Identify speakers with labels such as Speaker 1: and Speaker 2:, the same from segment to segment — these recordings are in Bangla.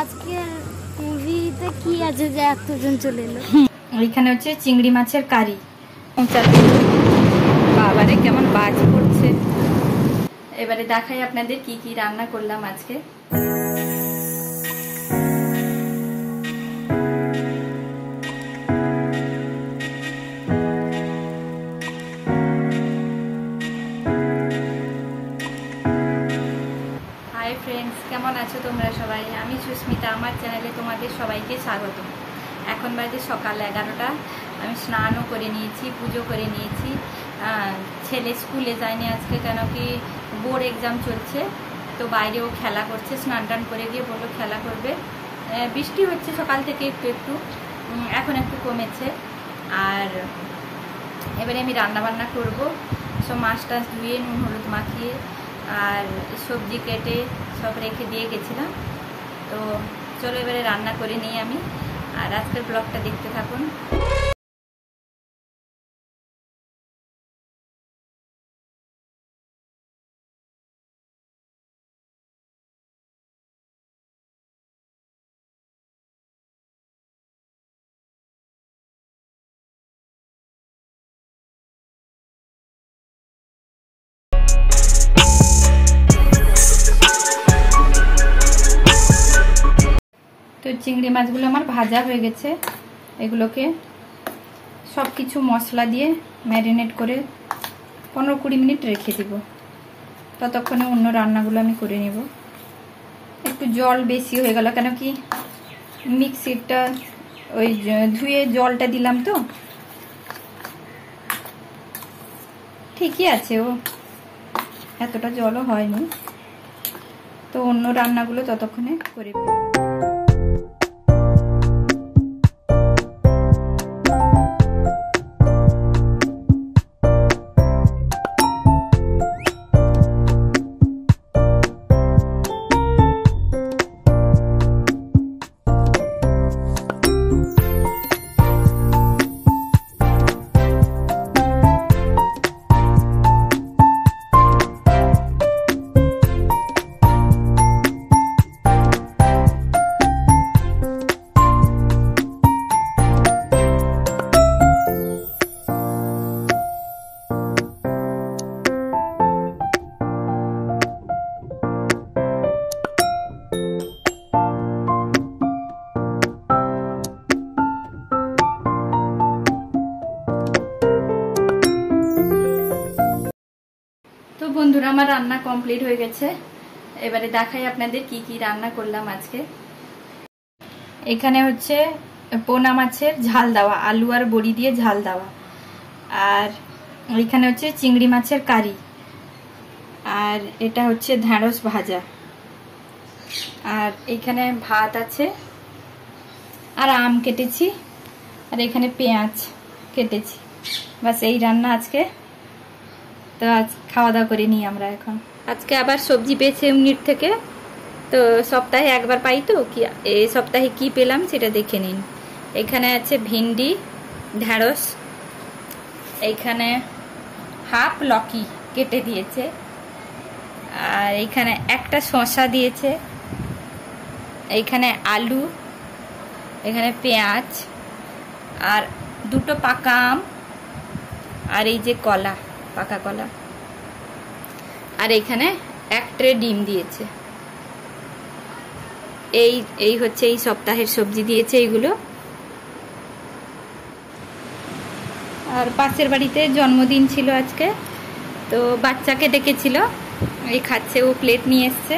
Speaker 1: আজকের মুভিতে কি আছে যে এতজন চলে এলো?
Speaker 2: ওইখানে হচ্ছে চিংড়ি মাছের কারি। বাবারে, কেমন বাজ পড়ছে। এবারে দেখাই আপনাদের কি কি রান্না করলাম আজকে। সুস্মিতা আমার চ্যানেলে তোমাদের সবাইকে স্বাগত। এখন বাজে সকাল এগারোটা। আমি স্নানও করে নিয়েছি, পুজো করে নিয়েছি। ছেলে স্কুলে যায়নি আজকে কেন কি বোর্ড এক্সাম চলছে, তো বাইরেও খেলা করছে, স্নান টান করে গিয়ে বলল খেলা করবে। বৃষ্টি হচ্ছে সকাল থেকে একটু একটু এখন একটু কমেছে। আর এবারে আমি রান্না বান্না করব। সব মাছ টাছ ধুয়ে, নুন, হলুদ মাখিয়ে, আর সবজি কেটে সব রেখে দিয়ে গেছিলাম। তো চলো এবারে রান্না করে নিই আমি। আর আজকের ব্লগটা দেখতে থাকুন। চিংড়ি মাছগুলো আমার ভাজা হয়ে গেছে। এগুলোকে সব কিছু মশলা দিয়ে ম্যারিনেট করে পনেরো কুড়ি মিনিট রেখে দিব। ততক্ষণে অন্য রান্নাগুলো আমি করে নেব। একটু জল বেশি হয়ে গেল, কেন কি মিক্সিটা ওই ধুয়ে জলটা দিলাম তো। ঠিকই আছে ও, এতটা জলও হয়নি। তো অন্য রান্নাগুলো ততক্ষণে করে বন্ধুরা, আমার রান্না কমপ্লিট হয়ে গেছে। এবারে দেখাই আপনাদের কি কি রান্না করলাম আজকে। এখানে হচ্ছে পোনা মাছের ঝাল দেওয়া, আলু আর বড়ি দিয়ে ঝাল দেওয়া। আর এখানে হচ্ছে চিংড়ি মাছের কারি। আর এটা হচ্ছে ঢ্যাঁড়স ভাজা। আর এখানে ভাত আছে। আর আম কেটেছি। আর এখানে পেঁয়াজ কেটেছি। বাস এই রান্না আজকে। তো আজ খাওয়া দাওয়া করে নিই আমরা এখন। আজকে আবার সবজি পেয়েছে এমনির থেকে। তো সপ্তাহে একবার পাই তো, কি এই সপ্তাহে কি পেলাম সেটা দেখে নিন। এখানে আছে ভিন্ডি, ঢ্যাঁড়স এইখানে হাফ লকি কেটে দিয়েছে। আর এইখানে একটা শসা দিয়েছে। এইখানে আলু, এখানে পেঁয়াজ, আর দুটো পাকা আম, আর এই যে কলা। পাকা কলা। আর এখানে এক ট্রে ডিম দিয়েছে। এই এই হচ্ছে এই সপ্তাহের সবজি দিয়েছে এইগুলো আর পাশের বাড়িতে জন্মদিন ছিল আজকে, তো বাচ্চাকে ডেকেছিল। এই খাচ্ছে, ও প্লেট নিয়ে এসছে,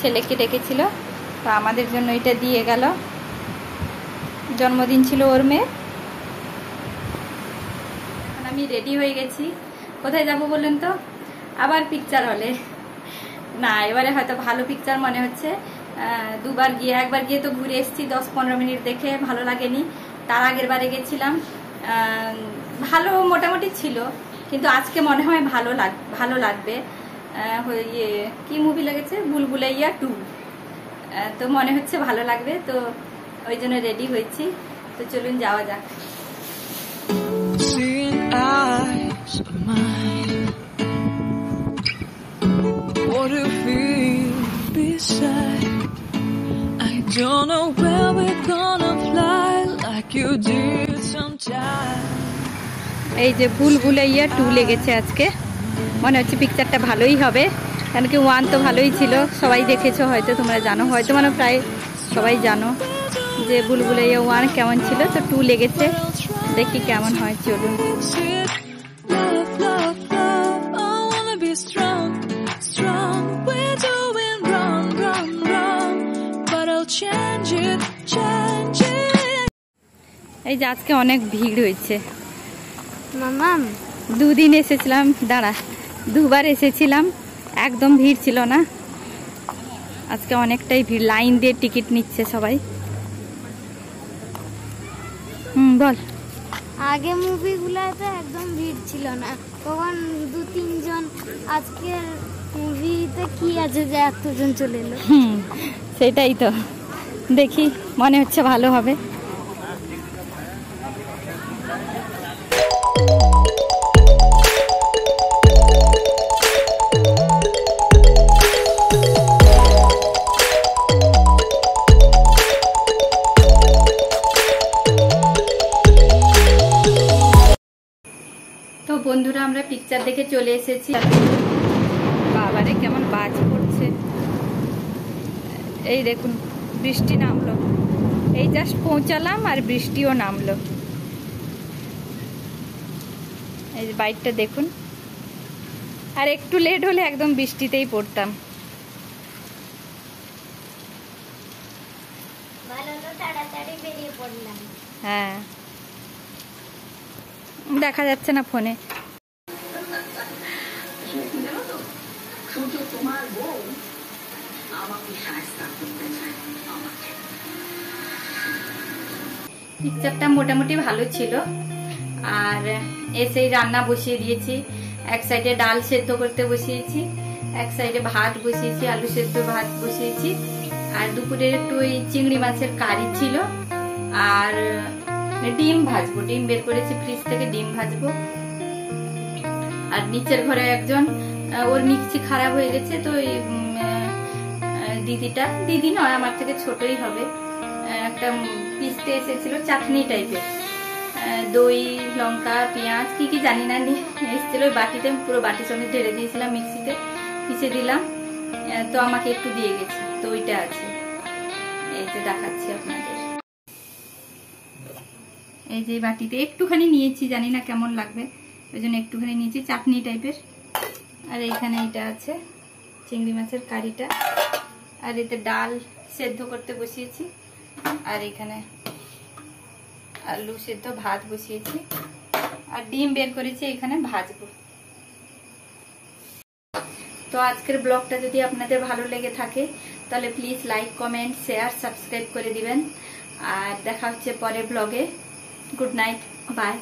Speaker 2: ছেলেকে ডেকেছিল। তো আমাদের জন্য এটা দিয়ে গেল। জন্মদিন ছিল ওর মেয়ে আমি রেডি হয়ে গেছি। কোথায় যাব বললেন তো? আবার পিকচার হলে। না, এবারে হয়তো ভালো পিকচার মনে হচ্ছে। দুবার গিয়ে, একবার গিয়ে তো ঘুরে এসেছি, দশ পনেরো মিনিট দেখে ভালো লাগেনি। তার আগের বারে গেছিলাম। ভালো মোটামুটি ছিল, কিন্তু আজকে মনে হয় ভালো লাগ, ভালো লাগবে। ইয়ে কি মুভি লেগেছে? বুলবুলাইয়া টু তো মনে হচ্ছে ভালো লাগবে, তো ওই জন্য রেডি হয়েছি। তো চলুন যাওয়া যাক।
Speaker 3: Mine. What it feel beside? I Don't know where we're gonna fly like you did sometimes.
Speaker 2: এই যে ভুল ভুলাইয়া টু লেগেছে আজকে। মনে হচ্ছে পিকচারটা ভালোই হবে। কেন কি ওয়ান তো ভালোই ছিল। সবাই দেখেছ হয়তো, তোমরা জানো। হয়তো মানে প্রায় সবাই জানো যে ভুল ভুলাইয়া ওয়ান কেমন ছিল। তো টু লেগেছে। দেখি কেমন হয়, চলুন। এই যে আজকে অনেক ভিড় হয়েছে।
Speaker 1: মামাম
Speaker 2: দুদিন এসেছিলাম দাঁড়া দুবার এসেছিলাম একদম ভিড় ছিল না। আজকে অনেকটাই ভিড় লাইন দিয়ে টিকিট নিচ্ছে সবাই। হুম বল।
Speaker 1: আগে মুভিগুলোতে একদম ভিড় ছিল না। তখন দু তিনজন আজকের মুভিতে কি আছে যে এতজন চলে এলো?
Speaker 2: হুম সেটাই তো। দেখি, মনে হচ্ছে ভালো হবে। তো বন্ধুরা, আমরা পিকচার দেখে চলে এসেছি। বাবারে, কেমন বাজ পড়ছে। এই দেখুন বৃষ্টি নামলো। এই জাস্ট পৌঁছালাম আর বৃষ্টিও নামলো। এই যে বাইকটা দেখুন। আর একটু লেট হলে একদম বৃষ্টিতেই পড়তাম।
Speaker 1: ভালো হলো তাড়াতাড়ি বেরিয়ে পড়লাম।
Speaker 2: পিকচারটা মোটামুটি ভালো ছিল। আর এসেই রান্না বসিয়ে দিয়েছি। এক সাইডে ডাল সেদ্ধ করতে বসিয়েছি, এক সাইডে ভাত বসিয়েছি, আলু সেদ্ধ ভাত বসিয়েছি। আর দুপুরে একটু ওই চিংড়ি মাছের কারি ছিল। আর ডিম ভাজবো, ডিম বের করেছি ফ্রিজ থেকে, ডিম ভাজবো। আর নিচের ঘরে একজন ওর মিক্সি খারাপ হয়ে গেছে, তো ওই দিদিটা, দিদি নয়, আমার থেকে ছোটই হবে। একটা পিসতে এসেছিল চাটনি টাইপের দই, লঙ্কা, পেঁয়াজ, কি কি জানি না নিয়ে এসেছিল, ওই বাটিতে পুরো বাটির সঙ্গে ঢেলে দিয়েছিলাম মিক্সিতে পিষে দিলাম। তো আমাকে একটু দিয়ে গেছে তো ওইটা আছে। এই যে দেখাচ্ছি আপনাদের। এই যে বাটিতে একটুখানি নিয়েছি, জানি না কেমন লাগবে, ওই জন্য একটুখানি নিয়েছি চাটনি টাইপের আর এইখানে এটা আছে, চিংড়ি মাছের কারিটা। আর এতে ডাল সেদ্ধ করতে বসিয়েছি। আর এখানে আলু সেদ্ধ, ভাত বসিয়েছি। আর ডিম বের করেছি এখানে ভাজবো। তো আজকের ব্লগটা যদি আপনাদের ভালো লেগে থাকে, তাহলে please like, comment, share, subscribe করে দিবেন। আর দেখা হচ্ছে পরে ব্লগে। Good night, bye.